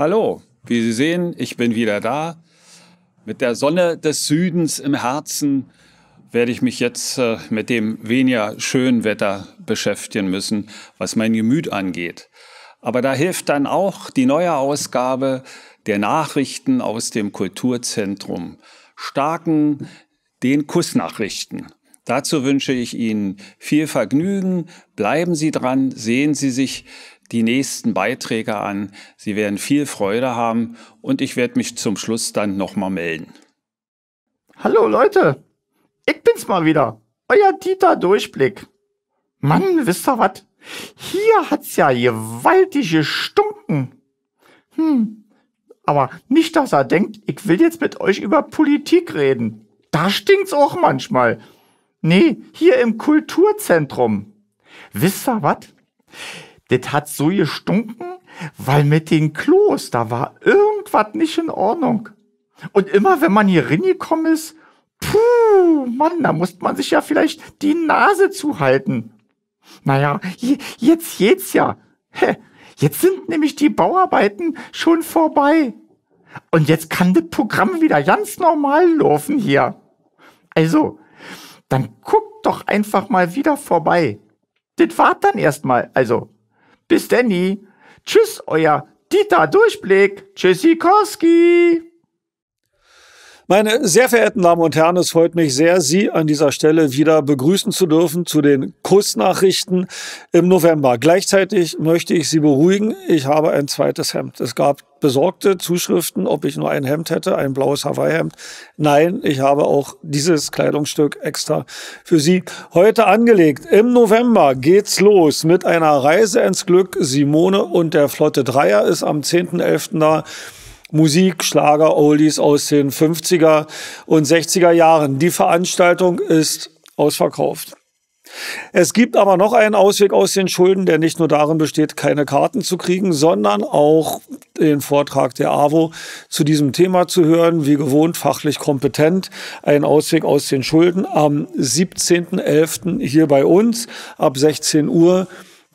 Hallo, wie Sie sehen, ich bin wieder da. Mit der Sonne des Südens im Herzen werde ich mich jetzt äh, mit dem weniger schönen Wetter beschäftigen müssen, was mein Gemüt angeht. Aber da hilft dann auch die neue Ausgabe der Nachrichten aus dem Kulturzentrum. Starken den Kussnachrichten. Dazu wünsche ich Ihnen viel Vergnügen. Bleiben Sie dran, sehen Sie sich die nächsten Beiträge an. Sie werden viel Freude haben und ich werde mich zum Schluss dann nochmal melden. Hallo Leute, ich bin's mal wieder, euer Dieter Durchblick. Mann, wisst ihr was? Hier hat's ja gewaltige Stunken. Hm, aber nicht, dass er denkt, ich will jetzt mit euch über Politik reden. Da stinkt's auch manchmal. Nee, hier im Kulturzentrum. Wisst ihr was? Das hat so gestunken, weil mit den Klos, da war irgendwas nicht in Ordnung. Und immer wenn man hier reingekommen ist, puh, Mann, da musste man sich ja vielleicht die Nase zuhalten. Naja, jetzt geht's ja. Jetzt sind nämlich die Bauarbeiten schon vorbei. Und jetzt kann das Programm wieder ganz normal laufen hier. Also, dann guckt doch einfach mal wieder vorbei. Das war dann erstmal, also bis Danny. Tschüss, euer Dieter Durchblick. Tschüssikowski. Meine sehr verehrten Damen und Herren, es freut mich sehr, Sie an dieser Stelle wieder begrüßen zu dürfen zu den Kursnachrichten im November. Gleichzeitig möchte ich Sie beruhigen, ich habe ein zweites Hemd. Es gab besorgte Zuschriften, ob ich nur ein Hemd hätte, ein blaues Hawaii-Hemd. Nein, ich habe auch dieses Kleidungsstück extra für Sie heute angelegt. Im November geht's los mit einer Reise ins Glück. Simone und der Flotte Dreier ist am 10.11. da. Musik, Schlager, Oldies aus den 50er und 60er Jahren. Die Veranstaltung ist ausverkauft. Es gibt aber noch einen Ausweg aus den Schulden, der nicht nur darin besteht, keine Karten zu kriegen, sondern auch den Vortrag der AWO zu diesem Thema zu hören, wie gewohnt fachlich kompetent. Ein Ausweg aus den Schulden am 17.11. hier bei uns ab 16 Uhr.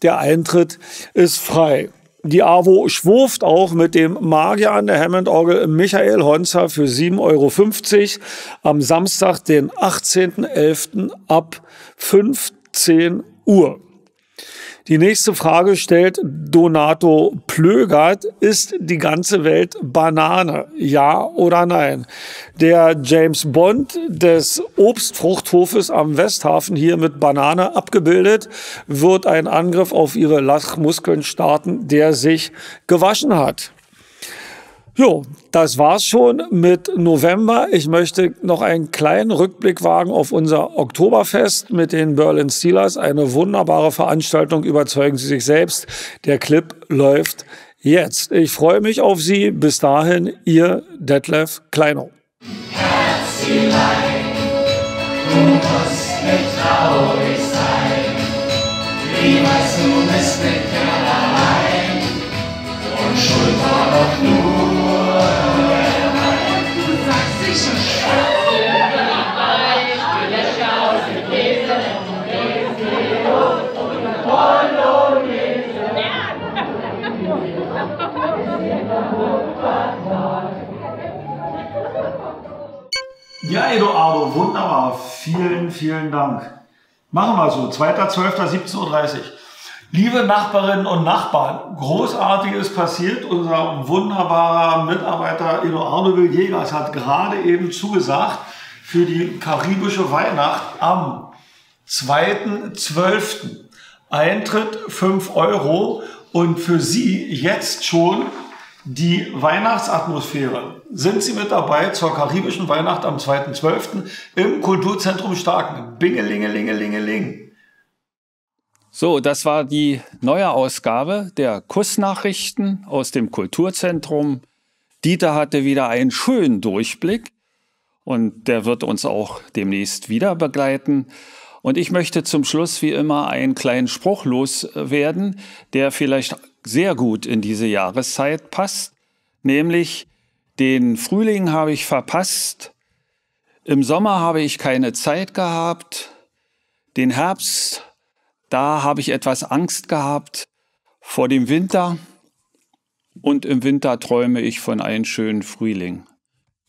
Der Eintritt ist frei. Die AWO schwurft auch mit dem Magier an der Hammond-Orgel Michael Honzer für 7,50 Euro am Samstag, den 18.11. ab 15 Uhr. Die nächste Frage stellt Donato Plögert. Ist die ganze Welt Banane? Ja oder nein? Der James Bond des Obstfruchthofes am Westhafen hier mit Banane abgebildet, wird ein Angriff auf ihre Lachmuskeln starten, der sich gewaschen hat. Jo, das war's schon mit November. Ich möchte noch einen kleinen Rückblick wagen auf unser Oktoberfest mit den Berlin Steelers. Eine wunderbare Veranstaltung. Überzeugen Sie sich selbst. Der Clip läuft jetzt. Ich freue mich auf Sie. Bis dahin, Ihr Detlef Kleinow. Herzlichen du musst nicht traurig sein. Weißt du, bist nicht allein. Und Schuld war doch nur Ja, Eduardo, wunderbar. Vielen, vielen Dank. Machen wir so. 2.12.17.30 Uhr. Liebe Nachbarinnen und Nachbarn, Großartiges passiert. Unser wunderbarer Mitarbeiter Eduardo Villegas hat gerade eben zugesagt für die karibische Weihnacht am 2.12. Eintritt 5 Euro und für Sie jetzt schon die Weihnachtsatmosphäre. Sind Sie mit dabei zur karibischen Weihnacht am 2.12. im Kulturzentrum Starken? Bingelingelingelingeling. So, das war die neue Ausgabe der Kussnachrichten aus dem Kulturzentrum. Dieter hatte wieder einen schönen Durchblick und der wird uns auch demnächst wieder begleiten. Und ich möchte zum Schluss wie immer einen kleinen Spruch loswerden, der vielleicht sehr gut in diese Jahreszeit passt, nämlich den Frühling habe ich verpasst, im Sommer habe ich keine Zeit gehabt, den Herbst, da habe ich etwas Angst gehabt vor dem Winter Und im Winter träume ich von einem schönen Frühling.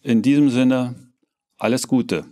In diesem Sinne, alles Gute.